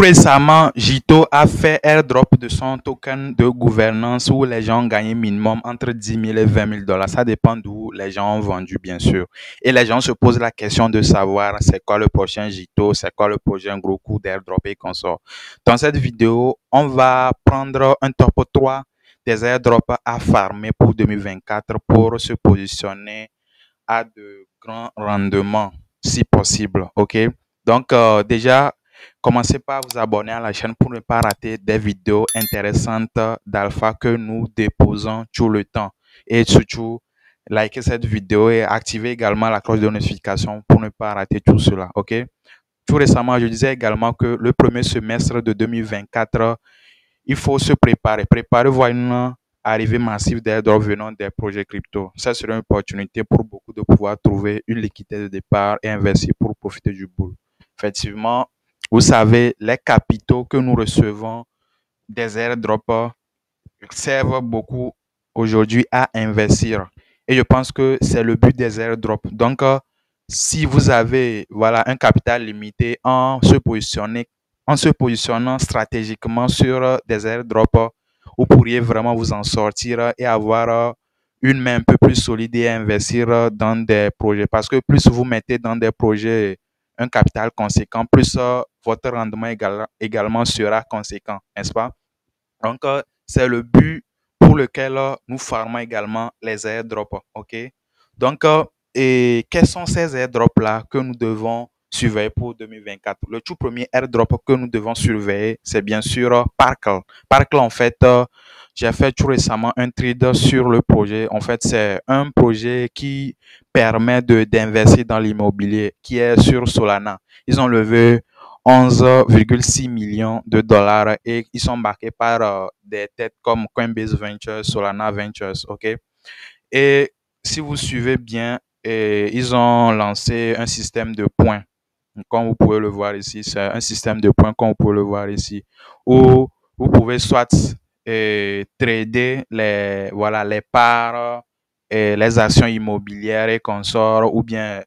Tout récemment, Jito a fait airdrop de son token de gouvernance où les gens gagné minimum entre 10 000 et 20 000 dollars. Ça dépend d'où les gens ont vendu, bien sûr. Et les gens se posent la question de savoir c'est quoi le prochain Jito, c'est quoi le prochain gros coup d'airdrop et sort. Dans cette vidéo, on va prendre un top 3 des airdrops à farmer pour 2024 pour se positionner à de grands rendements si possible. OK? Donc, euh, déjà, commencez par vous abonner à la chaîne pour ne pas rater des vidéos intéressantes d'alpha que nous déposons tout le temps. Et surtout, likez cette vidéo et activez également la cloche de notification pour ne pas rater tout cela. OK? Tout récemment, je disais également que le premier semestre de 2024, il faut se préparer. Préparez-vous à une arrivée massive d'airdrop venant des projets crypto. Ça serait une opportunité pour beaucoup de pouvoir trouver une liquidité de départ et investir pour profiter du boule. Effectivement, vous savez, les capitaux que nous recevons des airdrops servent beaucoup aujourd'hui à investir. Et je pense que c'est le but des airdrops. Donc, euh, si vous avez voilà, un capital limité en se, en se positionnant stratégiquement sur euh, des airdrops, vous pourriez vraiment vous en sortir et avoir euh, une main un peu plus solide et investir dans des projets. Parce que plus vous mettez dans des projets un capital conséquent, plus euh, votre rendement également sera conséquent, n'est-ce pas? Donc, euh, c'est le but pour lequel euh, nous farmons également les airdrops, OK? Donc, et quels sont ces airdrops-là que nous devons surveiller pour 2024? Le tout premier airdrop que nous devons surveiller, c'est bien sûr Parkle. Parkle, en fait, j'ai fait tout récemment un trade sur le projet. En fait, c'est un projet qui permet de d'investir dans l'immobilier, qui est sur Solana. Ils ont levé 11,6 millions de dollars et ils sont marqués par euh, des têtes comme Coinbase Ventures, Solana Ventures, ok? Et si vous suivez bien, ils ont lancé un système de points. Comme vous pouvez le voir ici, c'est un système de points, comme vous pouvez le voir ici, où vous pouvez soit trader les, voilà, les parts et les actions immobilières et consorts ou bien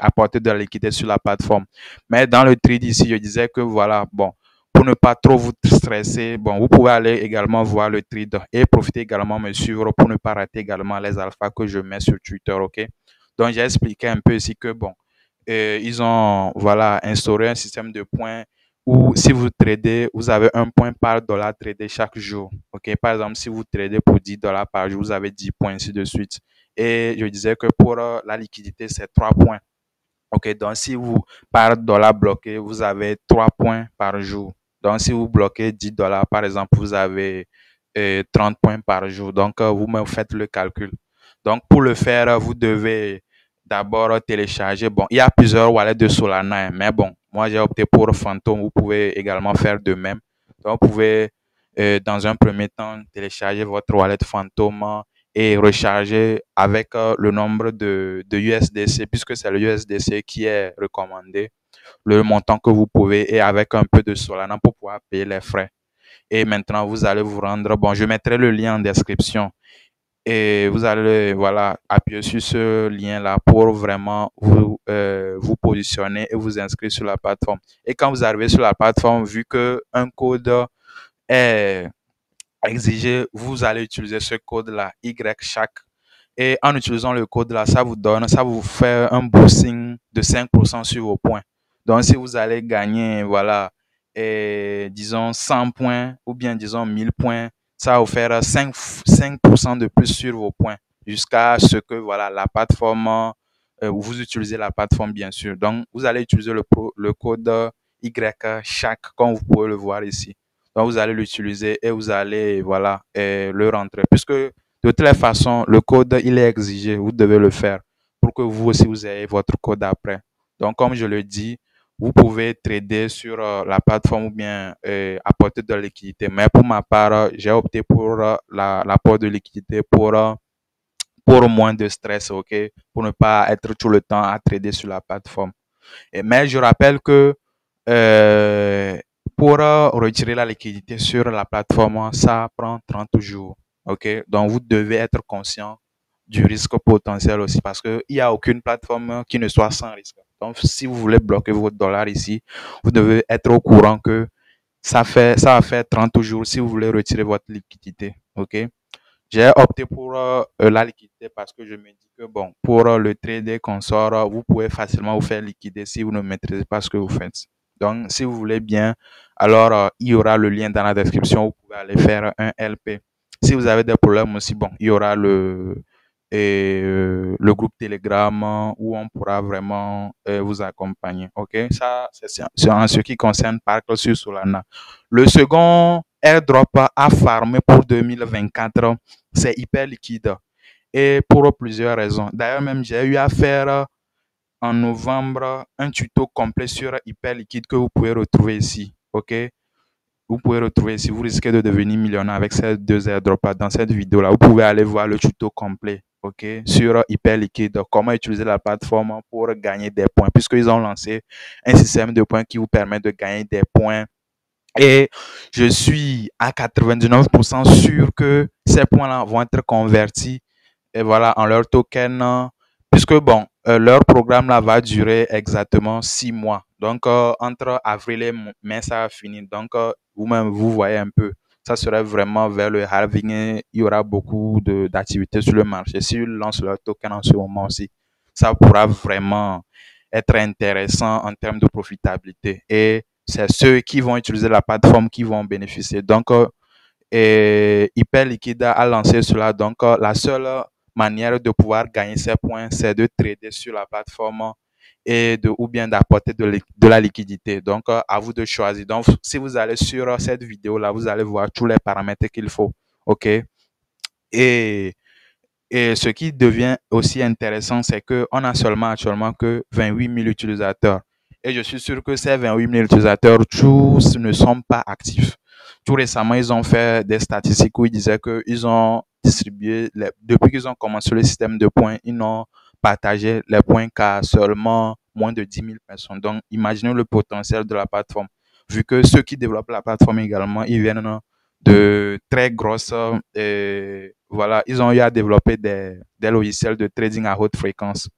apporter de la liquidité sur la plateforme. Mais dans le trade ici, je disais que voilà, bon, pour ne pas trop vous stresser, bon, vous pouvez aller également voir le trade et profiter également me suivre pour ne pas rater également les alphas que je mets sur Twitter, ok? Donc, j'ai expliqué un peu ici que bon, ils ont, voilà, instauré un système de points ou si vous tradez, vous avez un point par dollar tradé chaque jour. OK? Par exemple, si vous tradez pour 10 dollars par jour, vous avez 10 points, ainsi de suite. Et je disais que pour euh, la liquidité, c'est 3 points. OK? Donc, si vous, par dollar bloqué, vous avez 3 points par jour. Donc, si vous bloquez 10 dollars, par exemple, vous avez 30 euh, points par jour. Donc, euh, vous faites le calcul. Donc, pour le faire, vous devez d'abord télécharger. Bon, il y a plusieurs wallets de Solana, hein, mais bon, moi, j'ai opté pour Phantom. Vous pouvez également faire de même. Vous pouvez, euh, dans un premier temps, télécharger votre wallet Phantom et recharger avec euh, le nombre de, de USDC, puisque c'est le USDC qui est recommandé, le montant que vous pouvez et avec un peu de Solana pour pouvoir payer les frais. Et maintenant, vous allez vous rendre. Bon, je mettrai le lien en description et vous allez voilà appuyer sur ce lien là pour vraiment vous euh, vous positionner et vous inscrire sur la plateforme. Et quand vous arrivez sur la plateforme vu que un code est exigé vous allez utiliser ce code là y chaque. Et en utilisant le code là ça vous donne ça vous fait un boosting de 5% sur vos points. Donc si vous allez gagner voilà disons 100 points ou bien disons 1000 points ça vous faire 5, 5 de plus sur vos points jusqu'à ce que voilà la plateforme, euh, vous utilisez la plateforme bien sûr. Donc, vous allez utiliser le, le code Y chaque, comme vous pouvez le voir ici. Donc, vous allez l'utiliser et vous allez voilà le rentrer. Puisque de toutes les façons, le code, il est exigé. Vous devez le faire pour que vous aussi, vous ayez votre code après. Donc, comme je le dis, vous pouvez trader sur euh, la plateforme ou bien euh, apporter de la liquidité. Mais pour ma part, j'ai opté pour euh, l'apport de liquidité pour, pour moins de stress, ok? Pour ne pas être tout le temps à trader sur la plateforme. Et, mais je rappelle que pour retirer la liquidité sur la plateforme, ça prend 30 jours, ok? Donc, vous devez être conscient du risque potentiel aussi parce qu'il n'y a aucune plateforme qui ne soit sans risque. Donc, si vous voulez bloquer votre dollar ici, vous devez être au courant que ça fait, ça va faire 30 jours si vous voulez retirer votre liquidité. OK? J'ai opté pour euh, la liquidité parce que je me dis que bon, pour euh, le trader qu'on sort, vous pouvez facilement vous faire liquider si vous ne maîtrisez pas ce que vous faites. Donc, si vous voulez bien, alors euh, il y aura le lien dans la description. Vous pouvez aller faire un LP. Si vous avez des problèmes aussi, bon, il y aura le, et euh, le groupe Telegram où on pourra vraiment euh, vous accompagner. OK? Ça, c'est en ce qui concerne Park sur Solana. Le second airdrop à farmer pour 2024, c'est hyper liquide. Et pour plusieurs raisons. D'ailleurs, même j'ai eu à faire en novembre un tuto complet sur hyper liquide que vous pouvez retrouver ici. OK? vous pouvez retrouver si vous risquez de devenir millionnaire avec ces deux airdrops dans cette vidéo là vous pouvez aller voir le tuto complet ok sur hyper liquide comment utiliser la plateforme pour gagner des points? Puisqu'ils ont lancé un système de points qui vous permet de gagner des points. Et je suis à 99% sûr que ces points là vont être convertis et voilà en leur token puisque bon euh, leur programme là va durer exactement six mois. Donc euh, entre avril et mai ça va finir. Donc euh, vous-même, vous voyez un peu, ça serait vraiment vers le halving il y aura beaucoup d'activités sur le marché. S'ils lancent leur token en ce moment aussi, ça pourra vraiment être intéressant en termes de profitabilité. Et c'est ceux qui vont utiliser la plateforme qui vont bénéficier. Donc, euh, et Hyper Liquide a lancé cela. Donc, euh, la seule manière de pouvoir gagner ces points, c'est de trader sur la plateforme et de, ou bien d'apporter de, la liquidité. Donc, euh, à vous de choisir. Donc, si vous allez sur euh, cette vidéo-là, vous allez voir tous les paramètres qu'il faut. OK? Et, et ce qui devient aussi intéressant, c'est qu'on a seulement actuellement que 28 000 utilisateurs. Et je suis sûr que ces 28 000 utilisateurs, tous ne sont pas actifs. Tout récemment, ils ont fait des statistiques où ils disaient qu'ils ont distribué, depuis qu'ils ont commencé le système de points, ils n'ont partager les points qu'à seulement moins de 10 000 personnes. Donc, imaginez le potentiel de la plateforme. Vu que ceux qui développent la plateforme également, ils viennent de très grosses, et voilà, ils ont eu à développer des, logiciels de trading à haute fréquence.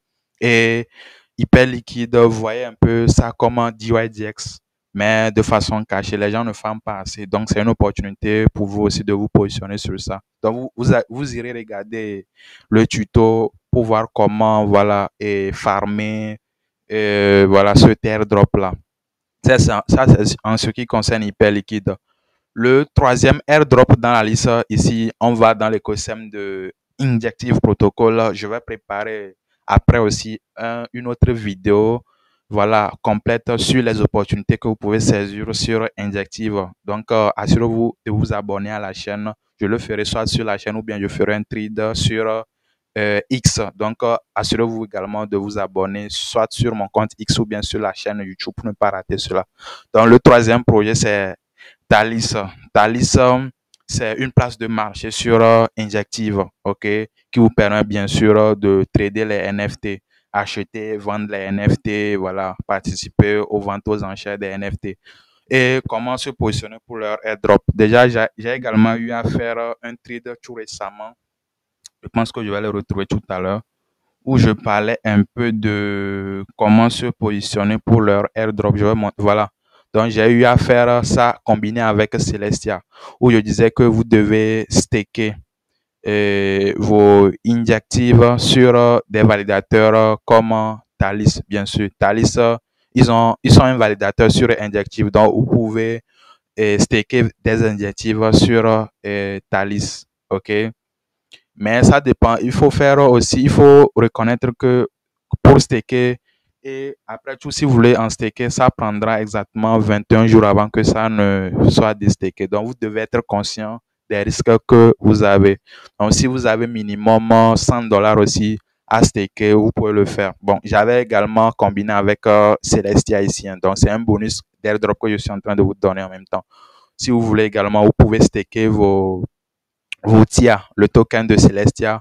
Et hyper liquide, vous voyez un peu ça comme DYDX, mais de façon cachée. Les gens ne font pas assez. Donc, c'est une opportunité pour vous aussi de vous positionner sur ça. Donc, vous, vous irez regarder le tuto pour voir comment voilà et farmer et, voilà ce airdrop là. Ça, ça, c'est en ce qui concerne hyper liquide. Le troisième airdrop dans la liste ici, on va dans l'écosystème de Injective Protocol. Je vais préparer après aussi une autre vidéo voilà, complète sur les opportunités que vous pouvez saisir sur Injective. Donc, euh, assurez-vous de vous abonner à la chaîne. Je le ferai soit sur la chaîne ou bien je ferai un trade sur euh, X. Donc, euh, assurez-vous également de vous abonner soit sur mon compte X ou bien sur la chaîne YouTube pour ne pas rater cela. Donc, le troisième projet, c'est Thalys. Thalys, c'est une place de marché sur euh, Injective, OK, qui vous permet bien sûr de trader les NFT, acheter, vendre les NFT, voilà, participer aux ventes aux enchères des NFT. Et comment se positionner pour leur airdrop? Déjà, j'ai également eu à faire un trade tout récemment je pense que je vais le retrouver tout à l'heure, où je parlais un peu de comment se positionner pour leur airdrop. Je vais voilà. Donc, j'ai eu à faire ça combiné avec Celestia, où je disais que vous devez staker euh, vos injectives sur des validateurs comme Thalys, bien sûr. Thalys, ils, ont, ils sont un validateur sur Injective, donc vous pouvez euh, staker des injectives sur euh, Thalys. OK? Mais ça dépend. Il faut faire aussi, il faut reconnaître que pour staker, et après tout, si vous voulez en staker, ça prendra exactement 21 jours avant que ça ne soit déstaké. Donc, vous devez être conscient des risques que vous avez. Donc, si vous avez minimum 100 dollars aussi à staker, vous pouvez le faire. Bon, j'avais également combiné avec euh, Celestia ici. Hein. donc, c'est un bonus d'airdrop que je suis en train de vous donner en même temps. Si vous voulez également, vous pouvez staker vos vous le token de Celestia,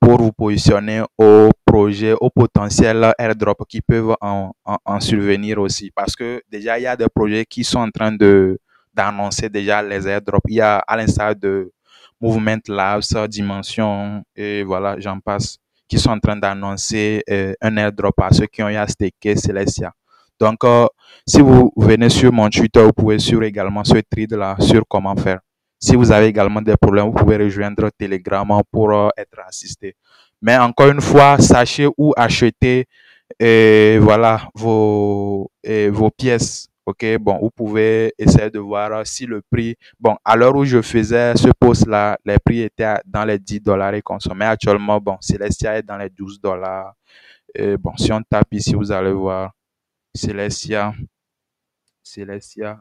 pour vous positionner au projet, au potentiel airdrop qui peuvent en, en, survenir aussi. Parce que déjà, il y a des projets qui sont en train de d'annoncer déjà les airdrops. Il y a à l'instar de Movement Labs, Dimension, et voilà, j'en passe, qui sont en train d'annoncer euh, un airdrop à ceux qui ont à staker Celestia. Donc, euh, si vous venez sur mon Twitter, vous pouvez suivre également ce thread là sur comment faire. Si vous avez également des problèmes, vous pouvez rejoindre Telegram pour euh, être assisté. Mais encore une fois, sachez où acheter et voilà vos, et vos pièces. Ok, bon, vous pouvez essayer de voir si le prix, bon, à l'heure où je faisais ce post-là, les prix étaient dans les 10 dollars et consommés. Actuellement, bon, Celestia est dans les 12 dollars. Bon, si on tape ici, vous allez voir Celestia. Celestia.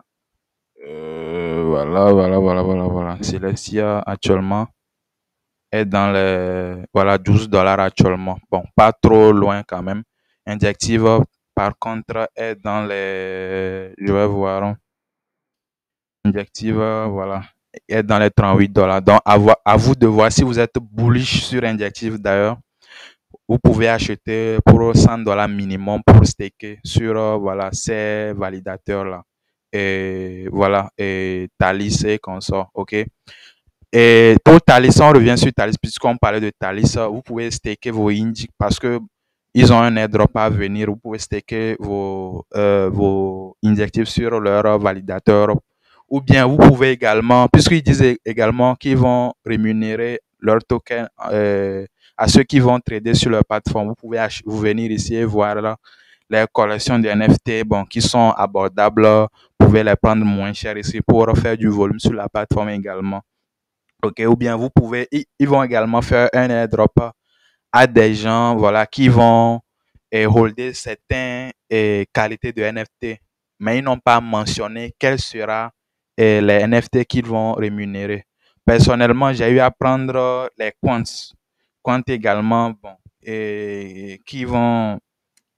Euh, voilà, voilà, voilà, voilà, voilà. Celestia actuellement est dans les, voilà, 12 dollars actuellement. Bon, pas trop loin quand même. Injective, par contre, est dans les, je vais voir. Injective, voilà, est dans les 38 dollars. Donc, à, vous de voir si vous êtes bullish sur Injective d'ailleurs. Vous pouvez acheter pour 100 dollars minimum pour staker sur euh, voilà, ces validateurs-là. Et voilà, et Thalys et consort, ok? Et pour Thalys, on revient sur Thalys, puisqu'on parlait de Thalys, vous pouvez staker vos indices parce que ils ont un airdrop à venir. Vous pouvez staker vos, euh, vos injectifs sur leur validateur. Ou bien vous pouvez également, puisqu'ils disent également qu'ils vont rémunérer leur token euh, à ceux qui vont trader sur leur plateforme, vous pouvez vous venir ici et voir les collections de NFT bon, qui sont abordables. Les prendre moins cher ici pour faire du volume sur la plateforme également. Ok, ou bien vous pouvez, ils vont également faire un airdrop à des gens voilà, qui vont et holder certaines et qualités de NFT, mais ils n'ont pas mentionné quel sera et les NFT qu'ils vont rémunérer. Personnellement, j'ai eu à prendre les quants, quants également, bon, et qui vont,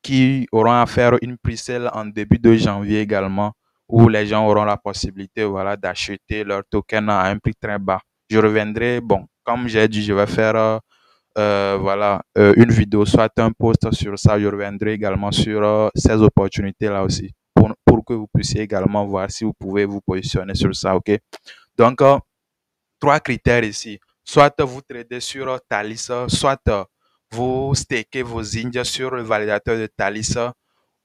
qui auront à faire une pre-sale en début de janvier également, où les gens auront la possibilité, voilà, d'acheter leur token à un prix très bas. Je reviendrai, bon, comme j'ai dit, je vais faire euh, voilà, euh, une vidéo, soit un post sur ça. Je reviendrai également sur euh, ces opportunités-là aussi pour, que vous puissiez également voir si vous pouvez vous positionner sur ça, ok? Donc, trois critères ici. Soit vous tradez sur Thalys, soit vous stakez vos indies sur le validateur de Thalys,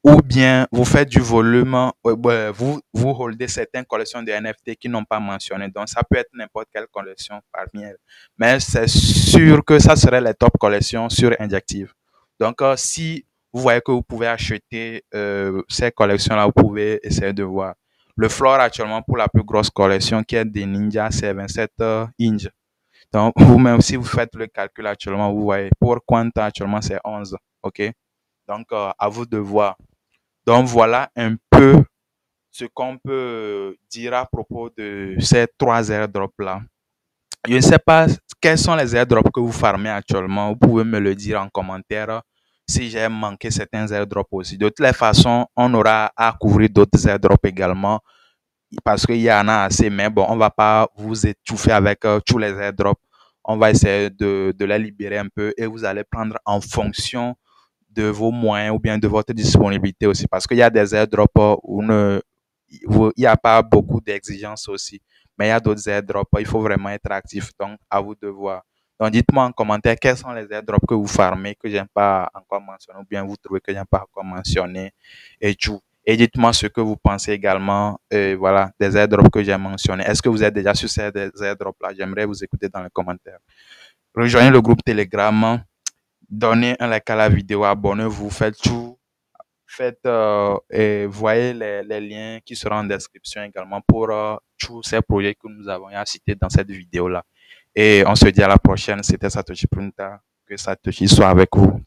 ou bien vous faites du volume, vous, vous holdez certaines collections de NFT qui n'ont pas mentionné. Donc, ça peut être n'importe quelle collection parmi elles. Mais c'est sûr que ça serait les top collections sur Injective. Donc, si vous voyez que vous pouvez acheter euh, ces collections-là, vous pouvez essayer de voir. Le floor actuellement pour la plus grosse collection qui est des Ninja, c'est 27 euh. Donc, vous-même, si vous faites le calcul actuellement, vous voyez, pour Quanta actuellement, c'est 11. OK? Donc, euh, à vous de voir. Donc, voilà un peu ce qu'on peut dire à propos de ces trois airdrops-là. Je ne sais pas quels sont les airdrops que vous farmez actuellement. Vous pouvez me le dire en commentaire si j'ai manqué certains airdrops aussi. De toutes les façons, on aura à couvrir d'autres airdrops également parce qu'il y en a assez. Mais bon, on va pas vous étouffer avec euh, tous les airdrops. On va essayer de, de les libérer un peu et vous allez prendre en fonction de vos moyens ou bien de votre disponibilité aussi. Parce qu'il y a des airdrops où ne, il n'y a pas beaucoup d'exigences aussi. Mais il y a d'autres airdrops, il faut vraiment être actif. Donc, à vous de voir. Donc, dites-moi en commentaire quels sont les airdrops que vous farmez, que n'ai pas encore mentionné, ou bien vous trouvez que n'ai pas encore mentionné, et tout. Et dites-moi ce que vous pensez également, euh, voilà, des airdrops que j'ai mentionnés. Est-ce que vous êtes déjà sur ces airdrops-là? J'aimerais vous écouter dans les commentaires. Rejoignez le groupe Telegram, donnez un like à la vidéo, abonnez-vous, faites tout. Faites euh, et voyez les, les, liens qui seront en description également pour euh, tous ces projets que nous avons cités dans cette vidéo-là. Et on se dit à la prochaine. C'était Satoshi Punta. Que Satoshi soit avec vous.